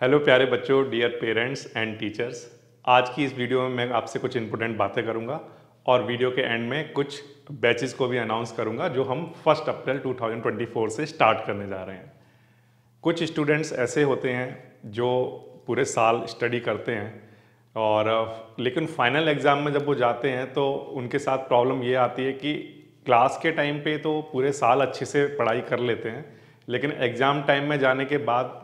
Hello प्यारे बच्चों dear parents and teachers आज की इस वीडियो में मैं आपसे कुछ इंपॉर्टेंट बातें करूँगा और वीडियो के एंड में कुछ बैचेस को भी अनाउंस करूँगा जो हम फ़र्स्ट अप्रैल 2024 से स्टार्ट करने जा रहे हैं। कुछ स्टूडेंट्स ऐसे होते हैं जो पूरे साल स्टडी करते हैं और, लेकिन फाइनल एग्ज़ाम में जब वो जाते हैं तो उनके साथ प्रॉब्लम ये आती है कि क्लास के टाइम पे तो पूरे साल अच्छे से पढ़ाई कर लेते हैं। लेकिन एग्ज़ाम टाइम में जाने के बाद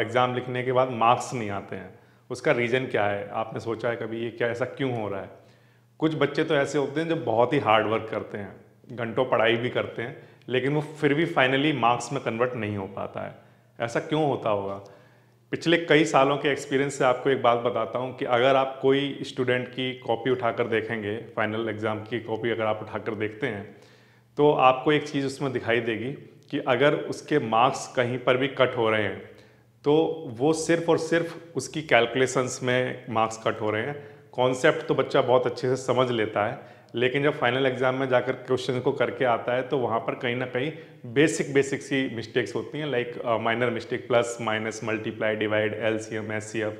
एग्ज़ाम लिखने के बाद मार्क्स नहीं आते हैं। उसका रीज़न क्या है? आपने सोचा है कभी ये क्या, ऐसा क्यों हो रहा है? कुछ बच्चे तो ऐसे होते हैं जो बहुत ही हार्ड वर्क करते हैं, घंटों पढ़ाई भी करते हैं, लेकिन वो फिर भी फाइनली मार्क्स में कन्वर्ट नहीं हो पाता है। ऐसा क्यों होता होगा? पिछले कई सालों के एक्सपीरियंस से आपको एक बात बताता हूँ कि अगर आप कोई स्टूडेंट की कॉपी उठाकर देखेंगे फाइनल एग्ज़ाम की कॉपी अगर आप उठाकर देखते हैं तो आपको एक चीज़ उसमें दिखाई देगी कि अगर उसके मार्क्स कहीं पर भी कट हो रहे हैं तो वो सिर्फ़ और सिर्फ़ उसकी कैलकुलेशंस में मार्क्स कट हो रहे हैं। कॉन्सेप्ट तो बच्चा बहुत अच्छे से समझ लेता है, लेकिन जब फाइनल एग्ज़ाम में जाकर क्वेश्चन को करके आता है तो वहाँ पर कहीं ना कहीं बेसिक बेसिक सी मिस्टेक्स होती हैं like minor mistake plus minus multiply divide L C M S C F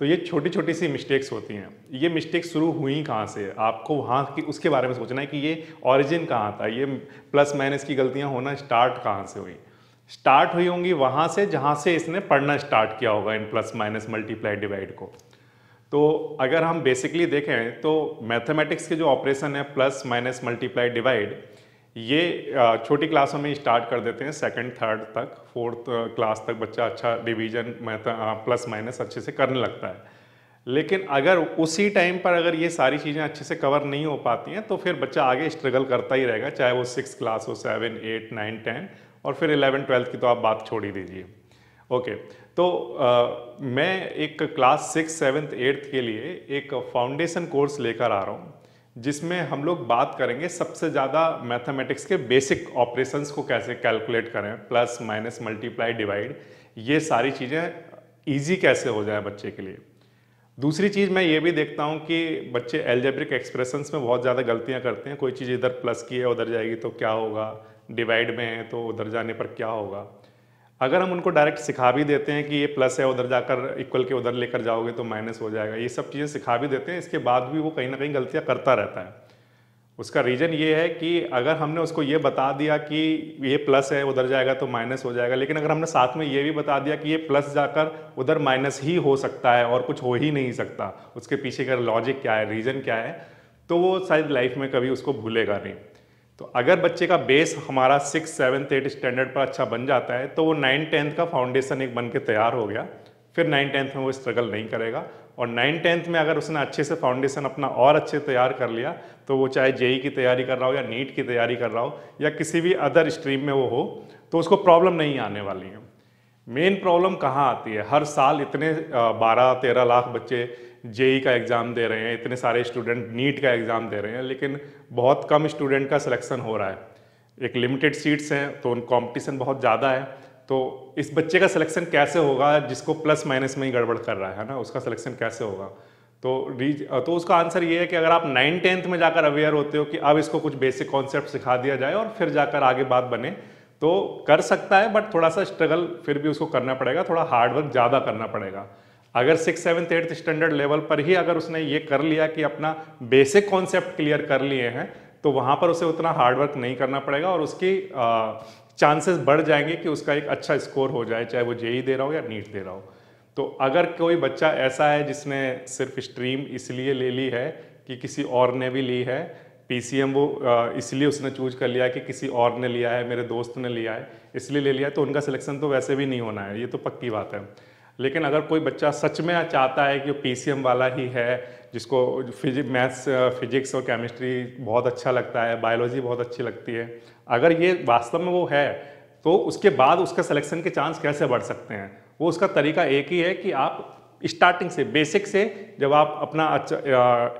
तो ये छोटी छोटी सी मिस्टेक्स होती हैं। ये मिस्टेक शुरू हुई कहाँ से? आपको वहाँ की, उसके बारे में सोचना है कि ये ऑरिजिन कहाँ था? ये प्लस माइनस की गलतियाँ होना स्टार्ट कहाँ से हुई? स्टार्ट हुई होंगी वहाँ से, जहाँ से इसने पढ़ना स्टार्ट किया होगा इन प्लस माइनस मल्टीप्लाई डिवाइड को। तो अगर हम बेसिकली देखें तो मैथमेटिक्स के जो ऑपरेशन है प्लस माइनस मल्टीप्लाई डिवाइड ये छोटी क्लासों में स्टार्ट कर देते हैं सेकंड थर्ड तक फोर्थ क्लास तक बच्चा अच्छा डिवीज़न प्लस माइनस अच्छे से करने लगता है। लेकिन अगर उसी टाइम पर अगर ये सारी चीज़ें अच्छे से कवर नहीं हो पाती हैं तो फिर बच्चा आगे स्ट्रगल करता ही रहेगा चाहे वो सिक्स क्लास हो सेवन एट नाइन टेन और फिर इलेवन ट्वेल्थ की तो आप बात छोड़ ही दीजिए। ओके तो आ, मैं एक क्लास सिक्स सेवन्थ एट्थ के लिए एक फाउंडेशन कोर्स लेकर आ रहा हूँ। जिसमें हम लोग बात करेंगे सबसे ज़्यादा मैथमेटिक्स के बेसिक ऑपरेशंस को कैसे कैलकुलेट करें प्लस माइनस मल्टीप्लाई डिवाइड ये सारी चीज़ें इजी कैसे हो जाए बच्चे के लिए। दूसरी चीज़ मैं ये भी देखता हूँ कि बच्चे एल्जेब्रिक एक्सप्रेशंस में बहुत ज़्यादा गलतियाँ करते हैं। कोई चीज़ इधर प्लस की है, उधर जाएगी तो क्या होगा? डिवाइड में है तो उधर जाने पर क्या होगा? अगर हम उनको डायरेक्ट सिखा भी देते हैं कि ये प्लस है, उधर जाकर इक्वल के उधर लेकर जाओगे तो माइनस हो जाएगा। ये सब चीज़ें सिखा भी देते हैं, इसके बाद भी वो कहीं ना कहीं गलतियाँ करता रहता है। उसका रीज़न ये है कि अगर हमने उसको ये बता दिया कि ये प्लस है, उधर जाएगा तो माइनस हो जाएगा, लेकिन अगर हमने साथ में ये भी बता दिया कि ये प्लस जाकर उधर माइनस ही हो सकता है और कुछ हो ही नहीं सकता, उसके पीछे का लॉजिक क्या है रीज़न क्या है तो वो शायद लाइफ में कभी उसको भूलेगा नहीं। तो अगर बच्चे का बेस हमारा सिक्स सेवन्थ एट स्टैंडर्ड पर अच्छा बन जाता है तो वो नाइन टेंथ का फाउंडेशन एक बन के तैयार हो गया। फिर नाइन टेंथ में वो स्ट्रगल नहीं करेगा। और नाइन टेंथ में अगर उसने अच्छे से फाउंडेशन अपना और अच्छे तैयार कर लिया तो वो चाहे जेई की तैयारी कर रहा हो या नीट की तैयारी कर रहा हो या किसी भी अदर स्ट्रीम में वो हो तो उसको प्रॉब्लम नहीं आने वाली है। मेन प्रॉब्लम कहाँ आती है? हर साल इतने बारह, तेरह लाख बच्चे जेई का एग्ज़ाम दे रहे हैं, इतने सारे स्टूडेंट नीट का एग्ज़ाम दे रहे हैं, लेकिन बहुत कम स्टूडेंट का सिलेक्शन हो रहा है। एक लिमिटेड सीट्स हैं तो उन कॉम्पिटिशन बहुत ज़्यादा है। तो इस बच्चे का सिलेक्शन कैसे होगा, जिसको प्लस माइनस में ही गड़बड़ कर रहा है ना? उसका सिलेक्शन कैसे होगा? तो रीज तो उसका आंसर ये है कि अगर आप नाइन टेंथ में जाकर अवेयर होते हो कि अब इसको कुछ बेसिक कॉन्सेप्ट सिखा दिया जाए और फिर जाकर आगे बात बने तो कर सकता है बट थोड़ा सा स्ट्रगल फिर भी उसको करना पड़ेगा, थोड़ा हार्डवर्क ज़्यादा करना पड़ेगा। अगर six seventh eighth standard level पर ही अगर उसने ये कर लिया कि अपना बेसिक कॉन्सेप्ट क्लियर कर लिए हैं तो वहाँ पर उसे उतना हार्डवर्क नहीं करना पड़ेगा और उसकी चांसेस बढ़ जाएँगे कि उसका एक अच्छा स्कोर हो जाए, चाहे वो जेई दे रहा हो या नीट दे रहा हो। तो अगर कोई बच्चा ऐसा है जिसने सिर्फ़ स्ट्रीम इसलिए ले ली है कि किसी और ने भी ली है पीसीएम वो इसलिए उसने चूज़ कर लिया कि किसी और ने लिया है, मेरे दोस्त ने लिया है, इसलिए ले लिया तो उनका सिलेक्शन तो वैसे भी नहीं होना है, ये तो पक्की बात है। लेकिन अगर कोई बच्चा सच में चाहता है कि वो पीसीएम वाला ही है, जिसको फिजिक मैथ्स, फिजिक्स और केमिस्ट्री बहुत अच्छा लगता है, बायोलॉजी बहुत अच्छी लगती है, अगर ये वास्तव में वो है तो उसके बाद उसका सिलेक्शन के चांस कैसे बढ़ सकते हैं? वो उसका तरीका एक ही है कि आप स्टार्टिंग से बेसिक से जब आप अपना अच्छा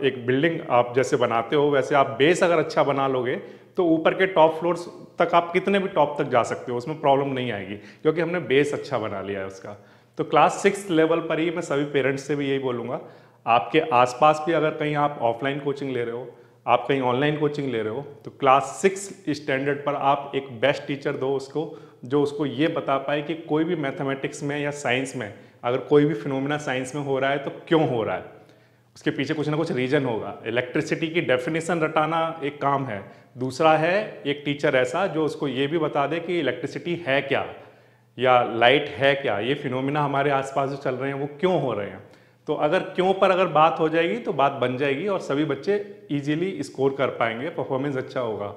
एक बिल्डिंग आप जैसे बनाते हो, वैसे आप बेस अगर अच्छा बना लोगे तो ऊपर के टॉप फ्लोर्स तक आप कितने भी टॉप तक जा सकते हो, उसमें प्रॉब्लम नहीं आएगी, क्योंकि हमने बेस अच्छा बना लिया है उसका। तो क्लास सिक्स लेवल पर ही मैं सभी पेरेंट्स से भी यही बोलूँगा, आपके आसपास भी अगर कहीं आप ऑफलाइन कोचिंग ले रहे हो, आप कहीं ऑनलाइन कोचिंग ले रहे हो तो क्लास सिक्स स्टैंडर्ड पर आप एक बेस्ट टीचर दो उसको, जो उसको ये बता पाए कि कोई भी मैथमेटिक्स में या साइंस में, अगर कोई भी फिनोमिना साइंस में हो रहा है तो क्यों हो रहा है? उसके पीछे कुछ ना कुछ रीजन होगा। इलेक्ट्रिसिटी की डेफिनेशन रटाना एक काम है। दूसरा है एक टीचर ऐसा जो उसको ये भी बता दे कि इलेक्ट्रिसिटी है क्या? या लाइट है क्या? ये फिनोमिना हमारे आसपास जो चल रहे हैं, वो क्यों हो रहे हैं? तो अगर क्यों पर अगर बात हो जाएगी तो बात बन जाएगी और सभी बच्चे इजीली स्कोर कर पाएँगे परफॉर्मेंस अच्छा होगा।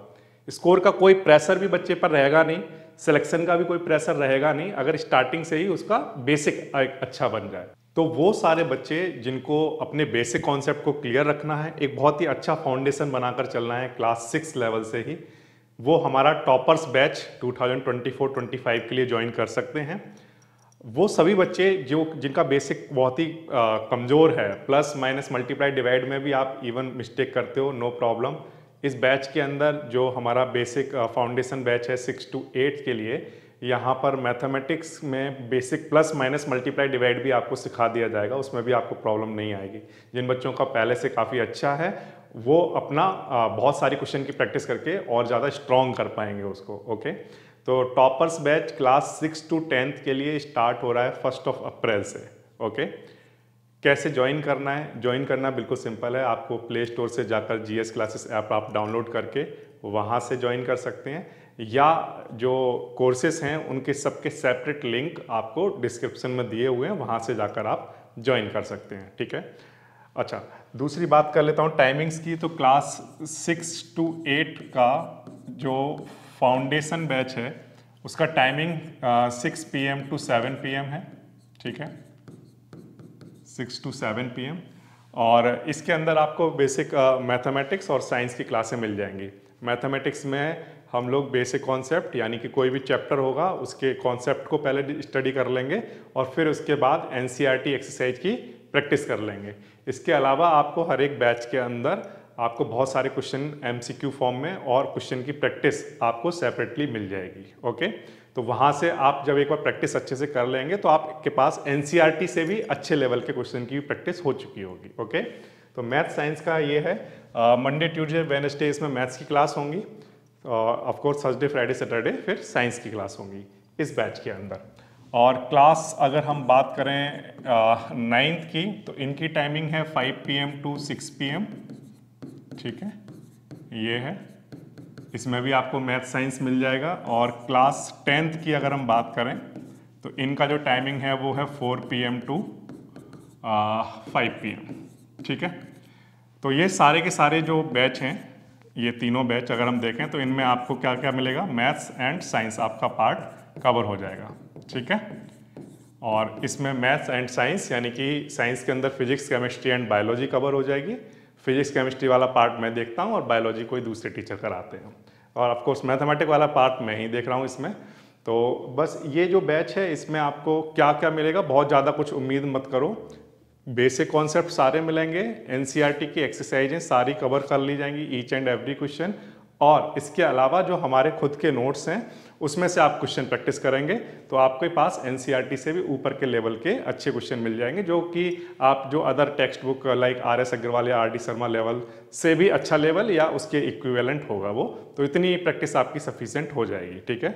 स्कोर का कोई प्रेशर भी बच्चे पर रहेगा नहीं सिलेक्शन का भी कोई प्रेशर रहेगा नहीं, अगर स्टार्टिंग से ही उसका बेसिक अच्छा बन जाए। तो वो सारे बच्चे जिनको अपने बेसिक कॉन्सेप्ट को क्लियर रखना है, एक बहुत ही अच्छा फाउंडेशन बनाकर चलना है क्लास सिक्स लेवल से ही। वो हमारा टॉपर्स बैच 2024-25 के लिए ज्वाइन कर सकते हैं। वो सभी बच्चे जो, जिनका बेसिक बहुत ही कमज़ोर है प्लस माइनस मल्टीप्लाई डिवाइड में भी आप इवन मिस्टेक करते हो नो प्रॉब्लम इस बैच के अंदर जो हमारा बेसिक फाउंडेशन बैच है सिक्स टू एट के लिए, यहाँ पर मैथमेटिक्स में basic plus minus multiply divide भी आपको सिखा दिया जाएगा, उसमें भी आपको प्रॉब्लम नहीं आएगी। जिन बच्चों का पहले से काफ़ी अच्छा है वो अपना बहुत सारी क्वेश्चन की प्रैक्टिस करके और ज़्यादा स्ट्रॉन्ग कर पाएँगे उसको ओके तो toppers batch class six to tenth के लिए स्टार्ट हो रहा है फ़र्स्ट ऑफ़ अप्रैल से ओके कैसे ज्वाइन करना है? ज्वाइन करना बिल्कुल सिंपल है। आपको प्ले स्टोर से जाकर जी एस क्लासेस ऐप आप डाउनलोड करके वहाँ से ज्वाइन कर सकते हैं। या जो कोर्सेस हैं, उनके सबके सेपरेट लिंक आपको डिस्क्रिप्शन में दिए हुए हैं। वहाँ से जाकर आप ज्वाइन कर सकते हैं, ठीक है? अच्छा दूसरी बात कर लेता हूँ टाइमिंग्स की तो क्लास सिक्स टू एट का जो फाउंडेशन बैच है उसका timing six P M to seven P M है ठीक है? Six to seven P M और इसके अंदर आपको बेसिक मैथमेटिक्स uh, और साइंस की क्लासें मिल जाएँगी। मैथमेटिक्स में हम लोग बेसिक कॉन्सेप्ट यानी कि कोई भी चैप्टर होगा उसके कॉन्सेप्ट को पहले स्टडी कर लेंगे और फिर उसके बाद एन एक्सरसाइज की प्रैक्टिस कर लेंगे। इसके अलावा आपको हर एक बैच के अंदर आपको बहुत सारे क्वेश्चन एमसीक्यू फॉर्म में और क्वेश्चन की प्रैक्टिस आपको सेपरेटली मिल जाएगी ओके तो वहाँ से आप जब एक बार प्रैक्टिस अच्छे से कर लेंगे तो आपके पास एन e से भी अच्छे लेवल के क्वेश्चन की प्रैक्टिस हो चुकी होगी ओके तो मैथ साइंस का ये है मंडे ट्यूजडे वेनसडे इसमें मैथ्स की क्लास होंगी of course Thursday Friday Saturday फिर साइंस की क्लास होंगी इस बैच के अंदर। और क्लास अगर हम बात करें नाइन्थ की तो इनकी टाइमिंग है 5 पीएम टू 6 पीएम ठीक है? ये है। इसमें भी आपको मैथ साइंस मिल जाएगा। और क्लास टेंथ की अगर हम बात करें तो इनका जो टाइमिंग है, वो है 4 पीएम टू 5 पीएम ठीक है? तो ये सारे के सारे जो बैच हैं, ये तीनों बैच अगर हम देखें तो इनमें आपको क्या क्या मिलेगा? मैथ्स एंड साइंस आपका पार्ट कवर हो जाएगा। ठीक है? और इसमें मैथ्स एंड साइंस यानी कि साइंस के अंदर physics chemistry and biology cover हो जाएगी। फिजिक्स केमिस्ट्री वाला पार्ट मैं देखता हूँ और बायोलॉजी कोई दूसरे टीचर कराते हैं। और ऑफकोर्स मैथमेटिक वाला पार्ट मैं ही देख रहा हूँ इसमें। तो बस ये जो बैच है, इसमें आपको क्या क्या मिलेगा? बहुत ज़्यादा कुछ उम्मीद मत करो। बेसिक कॉन्सेप्ट सारे मिलेंगे। एन e की एक्सरसाइजें सारी कवर कर ली जाएँगी ईच एंड एवरी क्वेश्चन और इसके अलावा जो हमारे खुद के नोट्स हैं उसमें से आप क्वेश्चन प्रैक्टिस करेंगे तो आपके पास एन e से भी ऊपर के लेवल के अच्छे क्वेश्चन मिल जाएँगे, जो कि आप जो other text book like R S Agarwal या आर डी शर्मा लेवल से भी अच्छा लेवल या उसके इक्विवेलेंट होगा वो तो इतनी प्रैक्टिस आपकी सफिशेंट हो जाएगी, ठीक है?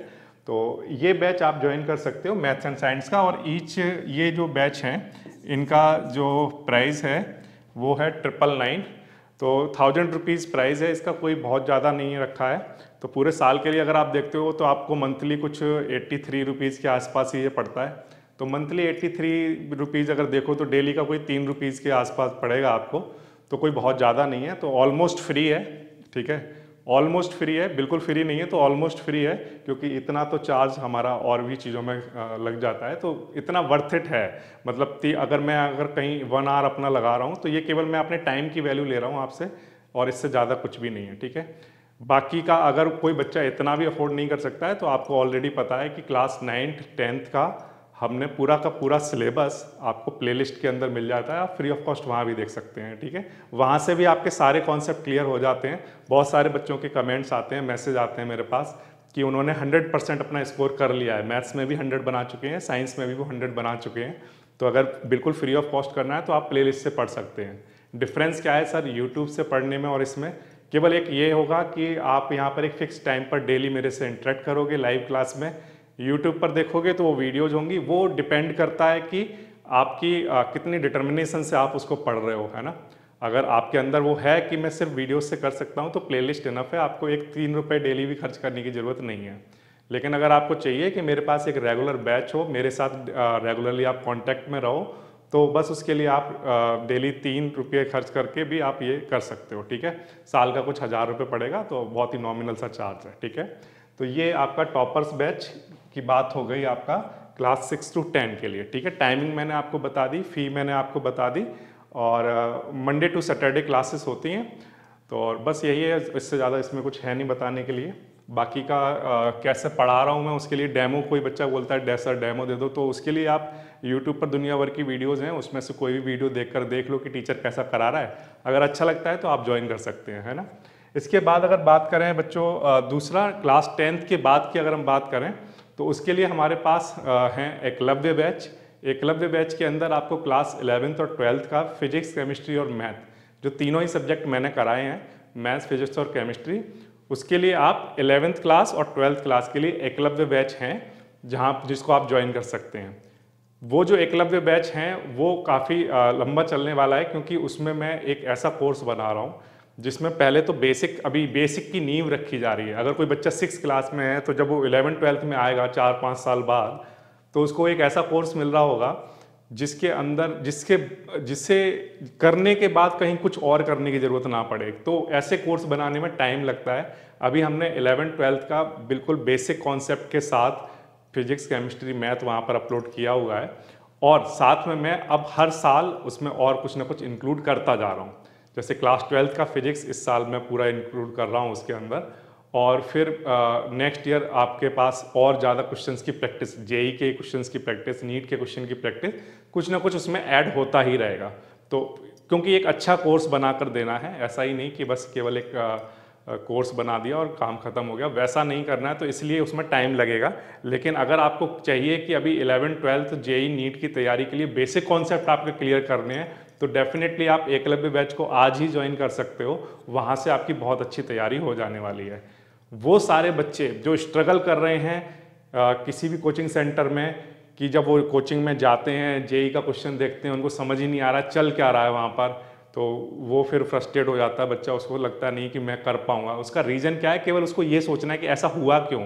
तो ये बैच आप ज्वाइन कर सकते हो मैथ्स एंड साइंस का, और ईच ये जो बैच हैं, इनका जो प्राइस है, वो है ट्रिपल नाइन तो थाउज़ेंड रुपीज़ प्राइस है, इसका कोई बहुत ज़्यादा नहीं रखा है। तो पूरे साल के लिए अगर आप देखते हो तो आपको मंथली कुछ एट्टी थ्री रुपीज़ के आसपास ही ये पड़ता है। तो मंथली एट्टी थ्री रुपीज़ अगर देखो तो डेली का कोई तीन रुपीज़ के आसपास पड़ेगा आपको। तो कोई बहुत ज़्यादा नहीं है तो ऑलमोस्ट फ्री है, ठीक है? ऑलमोस्ट फ्री है, बिल्कुल फ्री नहीं है तो ऑलमोस्ट फ्री है, क्योंकि इतना तो चार्ज हमारा और भी चीज़ों में लग जाता है। तो इतना वर्थ इट है। मतलब अगर मैं, अगर कहीं वन आवर अपना लगा रहा हूँ तो ये केवल मैं अपने टाइम की वैल्यू ले रहा हूँ आपसे, और इससे ज़्यादा कुछ भी नहीं है, ठीक है? बाकी का अगर कोई बच्चा इतना भी अफोर्ड नहीं कर सकता है तो आपको ऑलरेडी पता है कि क्लास नाइन्थ टेंथ का हमने पूरा का पूरा सिलेबस आपको प्लेलिस्ट के अंदर मिल जाता है। आप फ्री ऑफ़ कॉस्ट वहाँ भी देख सकते हैं, ठीक है? वहाँ से भी आपके सारे कॉन्सेप्ट क्लियर हो जाते हैं। बहुत सारे बच्चों के कमेंट्स आते हैं मैसेज आते हैं मेरे पास कि उन्होंने 100 परसेंट अपना स्कोर कर लिया है। मैथ्स में भी 100 बना चुके हैं साइंस में भी वो 100 बना चुके हैं। तो अगर बिल्कुल फ्री ऑफ़ कॉस्ट करना है तो आप प्ले से पढ़ सकते हैं। डिफरेंस क्या है सर यूट्यूब से पढ़ने में और इसमें केवल एक ये होगा कि आप यहाँ पर एक फिक्स टाइम पर डेली मेरे से इंटरेक्ट करोगे लाइव क्लास में। यूट्यूब पर देखोगे तो वो वीडियोज़ होंगी। वो डिपेंड करता है कि आपकी आ, कितनी डिटर्मिनेशन से आप उसको पढ़ रहे हो है ना? अगर आपके अंदर वो है कि मैं सिर्फ़ वीडियो से कर सकता हूँ तो प्लेलिस्ट इनफ है। आपको एक तीन रुपये डेली भी खर्च करने की ज़रूरत नहीं है। लेकिन अगर आपको चाहिए कि मेरे पास एक रेगुलर बैच हो मेरे साथ रेगुलरली आप कॉन्टैक्ट में रहो तो बस उसके लिए आप डेली तीन रुपये खर्च करके भी आप ये कर सकते हो ठीक है? साल का कुछ हज़ार रुपये पड़ेगा तो बहुत ही नॉमिनल सा चार्ज है ठीक है? तो ये आपका टॉपर्स बैच की बात हो गई आपका क्लास सिक्स टू टेन के लिए ठीक है? टाइमिंग मैंने आपको बता दी फ़ी मैंने आपको बता दी और मंडे टू सैटरडे क्लासेस होती हैं। तो और बस यही है इससे ज़्यादा इसमें कुछ है नहीं बताने के लिए। बाकी का आ, कैसे पढ़ा रहा हूँ मैं उसके लिए डेमो कोई बच्चा बोलता है डे सर डेमो दे दो तो उसके लिए आप यूट्यूब पर दुनिया भर की वीडियोज़ हैं, उसमें से कोई भी वीडियो देख कर देख लो कि टीचर कैसा करा रहा है। अगर अच्छा लगता है तो आप ज्वाइन कर सकते हैं, है ना? इसके बाद अगर बात करें बच्चों दूसरा क्लास टेंथ के बाद की अगर हम बात करें तो उसके लिए हमारे पास हैं एकलव्य बैच। एकलव्य बैच के अंदर आपको क्लास इलेवेंथ और ट्वेल्थ का फिजिक्स केमिस्ट्री और मैथ जो तीनों ही सब्जेक्ट मैंने कराए हैं मैथ्स फिजिक्स और केमिस्ट्री उसके लिए आप इलेवेंथ क्लास और ट्वेल्थ क्लास के लिए एकलव्य बैच हैं, जहाँ जिसको आप ज्वाइन कर सकते हैं। वो जो एकलव्य बैच हैं, वो काफ़ी लंबा चलने वाला है क्योंकि उसमें मैं एक ऐसा कोर्स बना रहा हूँ जिसमें पहले तो बेसिक, अभी बेसिक की नींव रखी जा रही है। अगर कोई बच्चा सिक्स क्लास में है तो जब वो इलेवन ट्वेल्थ में आएगा चार, पाँच साल बाद तो उसको एक ऐसा कोर्स मिल रहा होगा जिसके अंदर, जिसके, जिससे करने के बाद कहीं कुछ और करने की ज़रूरत ना पड़े। तो ऐसे कोर्स बनाने में टाइम लगता है। अभी हमने इलेवन ट्वेल्थ का बिल्कुल बेसिक कॉन्सेप्ट के साथ फिजिक्स, केमिस्ट्री, मैथ वहाँ पर अपलोड किया हुआ है। और साथ में मैं अब हर साल उसमें और कुछ ना कुछ इंक्लूड करता जा रहा हूँ। जैसे क्लास ट्वेल्थ का फिजिक्स इस साल मैं पूरा इंक्लूड कर रहा हूँ उसके अंदर। और फिर नेक्स्ट ईयर आपके पास और ज़्यादा क्वेश्चंस की प्रैक्टिस जेई के क्वेश्चंस की प्रैक्टिस नीट के क्वेश्चन की प्रैक्टिस कुछ ना कुछ उसमें ऐड होता ही रहेगा। तो क्योंकि एक अच्छा कोर्स बनाकर देना है, ऐसा ही नहीं कि बस केवल एक कोर्स बना दिया और काम ख़त्म हो गया। वैसा नहीं करना है तो इसलिए उसमें टाइम लगेगा। लेकिन अगर आपको चाहिए कि अभी इलेवन ट्वेल्थ जेई नीट की तैयारी के लिए बेसिक कॉन्सेप्ट आपके क्लियर करने हैं तो डेफिनेटली आप एकलव्य बैच को आज ही ज्वाइन कर सकते हो। वहाँ से आपकी बहुत अच्छी तैयारी हो जाने वाली है। वो सारे बच्चे जो स्ट्रगल कर रहे हैं आ, किसी भी कोचिंग सेंटर में कि जब वो कोचिंग में जाते हैं जेई का क्वेश्चन देखते हैं उनको समझ ही नहीं आ रहा चल क्या रहा है वहाँ पर। तो वो फिर फ्रस्ट्रेट हो जाता है, बच्चा उसको लगता नहीं कि मैं कर पाऊँगा। उसका रीज़न क्या है? केवल उसको ये सोचना है कि ऐसा हुआ क्यों?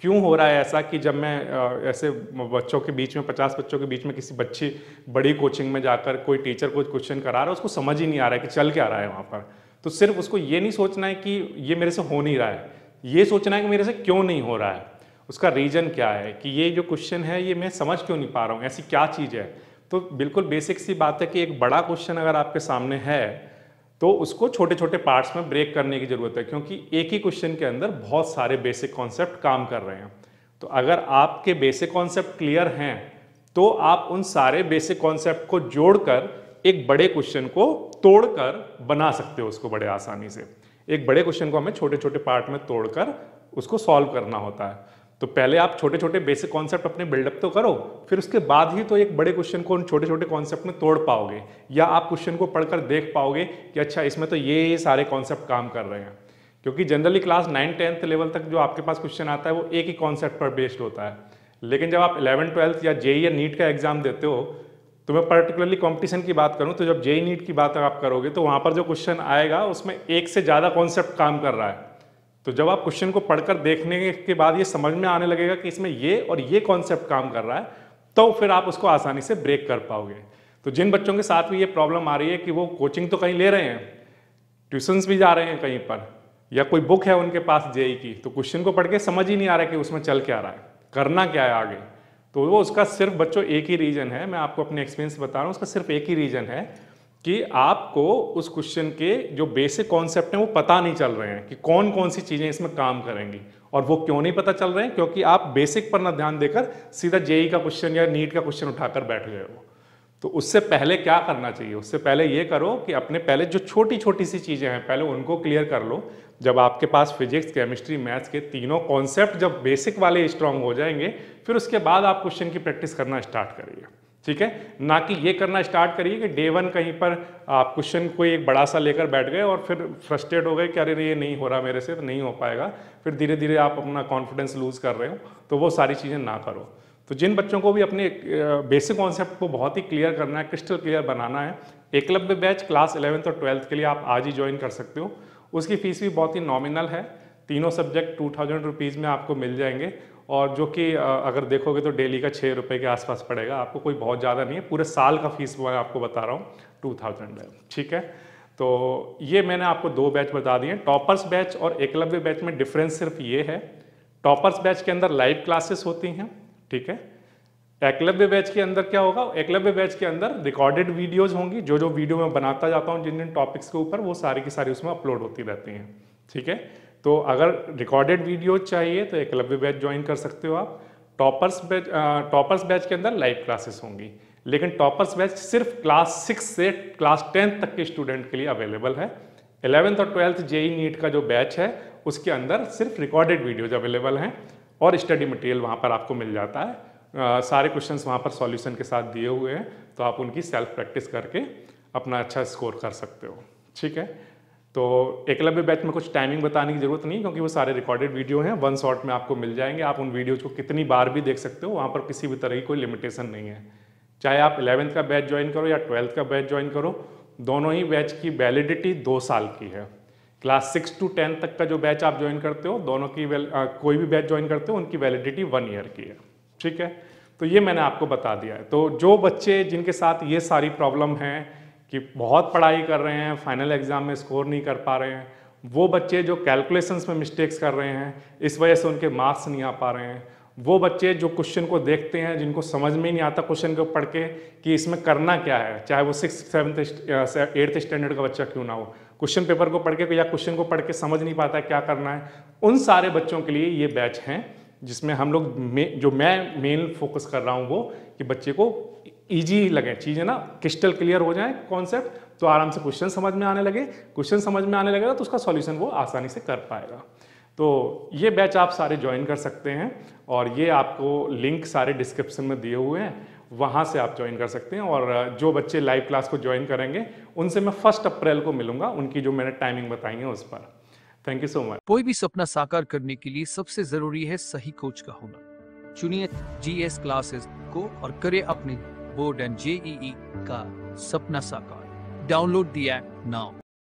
क्यों हो रहा है ऐसा कि जब मैं ऐसे बच्चों के बीच में, पचास बच्चों के बीच में किसी बच्ची, बड़ी कोचिंग में जाकर कोई टीचर कोई क्वेश्चन करा रहा है, उसको समझ ही नहीं आ रहा है कि चल क्या रहा है वहाँ पर। तो सिर्फ़ उसको ये नहीं सोचना है कि ये मेरे से हो नहीं रहा है। ये सोचना है कि मेरे से क्यों नहीं हो रहा है। उसका रीज़न क्या है कि ये जो क्वेश्चन है, ये मैं समझ क्यों नहीं पा रहा हूँ? ऐसी क्या चीज़ है? तो बिल्कुल बेसिक सी बात है कि एक बड़ा क्वेश्चन अगर आपके सामने है तो उसको छोटे छोटे पार्ट्स में ब्रेक करने की ज़रूरत है, क्योंकि एक ही क्वेश्चन के अंदर बहुत सारे बेसिक कॉन्सेप्ट काम कर रहे हैं। तो अगर आपके बेसिक कॉन्सेप्ट क्लियर हैं तो आप उन सारे बेसिक कॉन्सेप्ट को जोड़कर एक बड़े क्वेश्चन को तोड़कर बना सकते हो उसको बड़े आसानी से। एक बड़े क्वेश्चन को हमें छोटे छोटे पार्ट में तोड़कर उसको सॉल्व करना होता है। तो पहले आप छोटे छोटे बेसिक कॉन्सेप्ट अपने बिल्डअप तो करो, फिर उसके बाद ही तो एक बड़े क्वेश्चन को उन छोटे छोटे कॉन्सेप्ट में तोड़ पाओगे, या आप क्वेश्चन को पढ़कर देख पाओगे कि अच्छा इसमें तो ये सारे कॉन्सेप्ट काम कर रहे हैं। क्योंकि generally class nine tenth level तक जो आपके पास क्वेश्चन आता है, वो एक ही कॉन्सेप्ट पर बेस्ड होता है। लेकिन जब आप इलेवन ट्वेल्थ या जे या नीट का एग्ज़ाम देते हो तो मैं पर्टिकुलरली कंपटीशन की बात करूँ तो जब जे नीट की बात आप करोगे तो वहाँ पर जो क्वेश्चन आएगा, उसमें एक से ज़्यादा कॉन्सेप्ट काम कर रहा है। तो जब आप क्वेश्चन को पढ़कर देखने के बाद ये समझ में आने लगेगा कि इसमें ये और ये कॉन्सेप्ट काम कर रहा है तो फिर आप उसको आसानी से ब्रेक कर पाओगे। तो जिन बच्चों के साथ भी ये प्रॉब्लम आ रही है कि वो कोचिंग तो कहीं ले रहे हैं ट्यूशन्स भी जा रहे हैं कहीं पर, या कोई बुक है उनके पास जेई की तो क्वेश्चन को पढ़ के समझ ही नहीं आ रहा है कि उसमें चल क्या रहा है, करना क्या है आगे। तो वो उसका सिर्फ़ बच्चों एक ही रीज़न है, मैं आपको अपने एक्सपीरियंस बता रहा हूँ, उसका सिर्फ़ एक ही रीज़न है कि आपको उस क्वेश्चन के जो बेसिक कॉन्सेप्ट हैं, वो पता नहीं चल रहे हैं कि कौन कौन सी चीज़ें इसमें काम करेंगी। और वो क्यों नहीं पता चल रहे हैं? क्योंकि आप बेसिक पर ना ध्यान देकर सीधा जेई का क्वेश्चन या नीट का क्वेश्चन उठाकर बैठ गए हो। तो उससे पहले क्या करना चाहिए? उससे पहले ये करो कि अपने पहले जो छोटी छोटी सी चीज़ें हैं, पहले उनको क्लियर कर लो। जब आपके पास फिजिक्स केमिस्ट्री मैथ्स के तीनों कॉन्सेप्ट जब बेसिक वाले स्ट्रांग हो जाएँगे, फिर उसके बाद आप क्वेश्चन की प्रैक्टिस करना स्टार्ट करिए। ठीक है? ना कि ये करना स्टार्ट करिए कि डे वन कहीं पर आप क्वेश्चन कोई एक बड़ा सा लेकर बैठ गए और फिर फ्रस्ट्रेट हो गए कि अरे ये नहीं हो रहा मेरे से तो नहीं हो पाएगा। फिर धीरे धीरे आप अपना कॉन्फिडेंस लूज़ कर रहे हो तो वो सारी चीज़ें ना करो। तो जिन बच्चों को भी अपने बेसिक कॉन्सेप्ट को बहुत ही क्लियर करना है क्रिस्टल क्लियर बनाना है, एकलव्य बैच क्लास इलेवेंथ और ट्वेल्थ के लिए आप आज ही ज्वाइन कर सकते हो। उसकी फ़ीस भी बहुत ही नॉमिनल है। तीनों सब्जेक्ट टू थाउज़ेंड रुपीज़ में आपको मिल जाएँगे। और जो कि अगर देखोगे तो डेली का छः रुपये के आसपास पड़ेगा। आपको कोई बहुत ज़्यादा नहीं है। पूरे साल का फ़ीस मैं आपको बता रहा हूँ टू थाउज़ेंड है ठीक है? तो ये मैंने आपको दो बैच बता दिए टॉपर्स बैच और एकलव्य बैच में डिफरेंस सिर्फ़ ये है। टॉपर्स बैच के अंदर लाइव क्लासेस होती हैं। ठीक है? एकलव्य बैच के अंदर क्या होगा? एकलव्य बैच के अंदर रिकॉर्डेड वीडियोज़ होंगी। जो जो वीडियो मैं बनाता जाता हूँ जिन जिन टॉपिक्स के ऊपर, वो सारी की सारी उसमें अपलोड होती रहती हैं। ठीक है? तो अगर रिकॉर्डेड वीडियो चाहिए तो एकलव्य बैच ज्वाइन कर सकते हो आप। टॉपर्स बैच टॉपर्स बैच के अंदर लाइव क्लासेस होंगी। लेकिन टॉपर्स बैच सिर्फ़ क्लास सिक्स से क्लास टेंथ तक के स्टूडेंट के लिए अवेलेबल है। एलेवेंथ और ट्वेल्थ जेई नीट का जो बैच है उसके अंदर सिर्फ़ रिकॉर्डेड वीडियोज़ अवेलेबल हैं और स्टडी मटेरियल वहाँ पर आपको मिल जाता है। आ, सारे क्वेश्चंस वहाँ पर सॉल्यूशन के साथ दिए हुए हैं तो आप उनकी सेल्फ प्रैक्टिस करके अपना अच्छा स्कोर कर सकते हो। ठीक है? तो एकलव्य बैच में कुछ टाइमिंग बताने की ज़रूरत नहीं क्योंकि वो सारे रिकॉर्डेड वीडियो हैं वन शॉट में आपको मिल जाएँगे। आप उन वीडियोज़ को कितनी बार भी देख सकते हो वहाँ पर किसी भी तरह की कोई लिमिटेशन नहीं है। चाहे आप इलेवेंथ का बैच ज्वाइन करो या ट्वेल्थ का बैच ज्वाइन करो दोनों ही बैच की वैलिडिटी दो साल की है। क्लास सिक्स टू टेंथ तक का जो बैच आप ज्वाइन करते हो दोनों की आ, कोई भी बैच ज्वाइन करते हो उनकी वैलिडिटी वन ईयर की है। ठीक है? तो ये मैंने आपको बता दिया है। तो जो बच्चे जिनके साथ ये सारी प्रॉब्लम है कि बहुत पढ़ाई कर रहे हैं फाइनल एग्ज़ाम में स्कोर नहीं कर पा रहे हैं। वो बच्चे जो कैलकुलेशंस में मिस्टेक्स कर रहे हैं, इस वजह से उनके मार्क्स नहीं आ पा रहे हैं। वो बच्चे जो क्वेश्चन को देखते हैं, जिनको समझ में ही नहीं आता क्वेश्चन को पढ़ के, कि इसमें करना क्या है? चाहे वो सिक्स सेवन्थ एट्थ स्टैंडर्ड का बच्चा क्यों ना हो। क्वेश्चन पेपर को पढ़ के या क्वेश्चन को पढ़ के समझ नहीं पाता है क्या करना है। उन सारे बच्चों के लिए ये बैच हैं, जिसमें हम लोग जो मैं मेन फोकस कर रहा हूँ वो, कि बच्चे को ईजी लगे। चीज़ें ना क्रिस्टल क्लियर हो जाए कॉन्सेप्ट तो आराम से क्वेश्चन समझ में आने लगे। क्वेश्चन समझ में आने लगेगा तो उसका सॉल्यूशन वो आसानी से कर पाएगा। तो ये बैच आप सारे ज्वाइन कर सकते हैं और ये आपको लिंक सारे डिस्क्रिप्शन में दिए हुए हैं। वहाँ से आप ज्वाइन कर सकते हैं और जो बच्चे लाइव क्लास को ज्वाइन करेंगे, उनसे मैं फ़र्स्ट अप्रैल को मिलूँगा, उनकी जो मैंने टाइमिंग बताई है उस पर। थैंक यू सो मच कोई भी सपना साकार करने के लिए सबसे ज़रूरी है सही कोच का होना। चुनिए जीएस क्लासेस को और करे अपने बोर्ड एंड जेईई का सपना साकार। Download the app now